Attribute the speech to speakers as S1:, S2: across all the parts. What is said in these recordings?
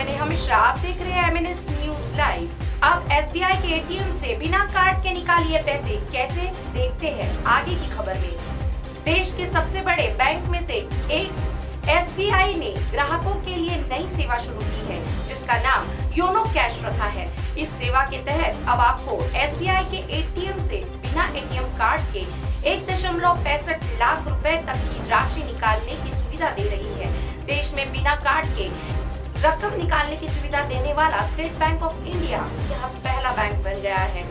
S1: नमस्कार आप देख रहे हैं एमएनएस न्यूज़ लाइव अब एसबीआई के एटीएम से बिना कार्ड के निकालिए पैसे। कैसे? देखते हैं आगे की खबर में। देश के सबसे बड़े बैंक में से एक एसबीआई ने ग्राहकों के लिए नई सेवा शुरू की है, जिसका नाम योनो कैश रखा है। इस सेवा के तहत अब आपको एसबीआई के एटीएम से बिना एटीएम कार्ड के एक दशमलव पैंसठ लाख रुपए तक की राशि निकालने की सुविधा दे रही है। देश में बिना कार्ड के रकम निकालने की सुविधा देने वाला स्टेट बैंक ऑफ़ इंडिया यह पहला बैंक बन गया है।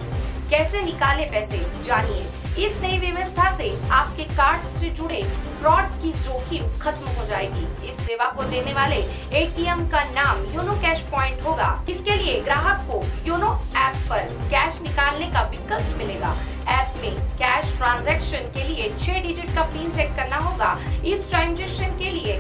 S1: कैसे निकाले पैसे? जानिए। इस नई व्यवस्था से आपके कार्ड से जुड़े फ्रॉड की जोखिम खत्म हो जाएगी। इस सेवा को देने वाले एटीएम का नाम योनो कैश पॉइंट होगा। इसके लिए ग्राहक को योनो ऐप पर कैश निकालने का विकल्प मिलेगा। ऐप में कैश ट्रांजैक्शन के लिए छह डिजिट का पिन सेट करना होगा। इस ट्रांजेक्शन के लिए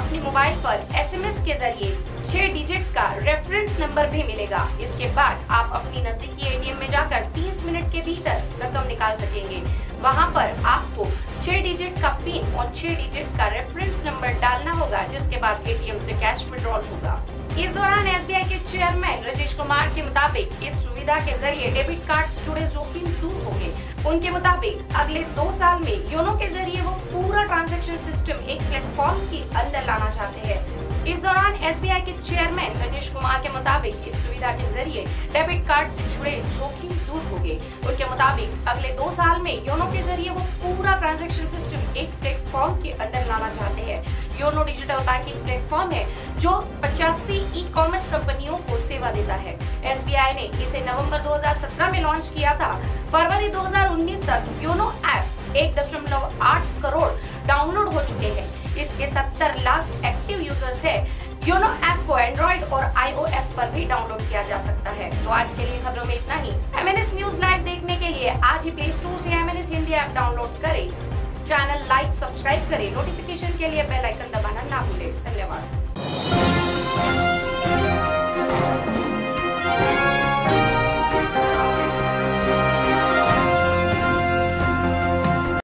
S1: अपने मोबाइल पर एसएमएस के ज़रिए छह डिजिट का रेफरेंस नंबर भी मिलेगा। इसके बाद आप अपनी नजदीकी एटीएम में जाकर 30 मिनट के भीतर रकम निकाल सकेंगे। वहाँ पर आपको छह डिजिट का पिन और छह डिजिट का रेफरेंस नंबर डालना होगा, जिसके बाद एटीएम से कैश विड्रॉल होगा। इस दौरान एसबीआई के चेयरमैन राजेश कुमार के मुताबिक इस सुविधा के ज़रिए डेबिट कार्ड जुड़े जोखिम दूर उनके मुताबिक, अगले दो साल में योनो के ज़रिए वो पूरा ट्रांजैक्शन सिस्टम एक प्लेटफॉर्म के अंदर लाना चाहते हैं। इस दौरान एसबीआई के चेयरमैन रजनीश कुमार के मुताबिक इस सुविधा के ज़रिए डेबिट कार्ड से जुड़े जोखिम दूर होंगे उनके मुताबिक, अगले दो साल में योनो के ज़रिए वो पूरा ट्रांजेक्शन सिस्टम एक प्लेटफॉर्म के अंदर लाना चाहते हैं। योनो डिजिटल बैंकिंग प्लेटफॉर्म है, जो पचासी ई कॉमर्स कंपनियों को सेवा देता है। एसबीआई ने इसे नवंबर 2017 में लॉन्च किया था। फरवरी 2019 तक योनो ऐप एक दशमलव आठ करोड़ डाउनलोड हो चुके हैं। इसके 70 लाख एक्टिव यूज़र्स है। योनो ऐप को एंड्रॉइड और आईओएस पर भी डाउनलोड किया जा सकता है। तो आज के लिए खबरों में इतना ही। एमएनएस न्यूज़ लाइव देखने के लिए आज ही प्ले स्टोर से एमएनएस हिंदी ऐप डाउनलोड करें। सब्सक्राइब करें। नोटिफिकेशन के लिए बेल आइकन दबाना ना भूलें। धन्यवाद।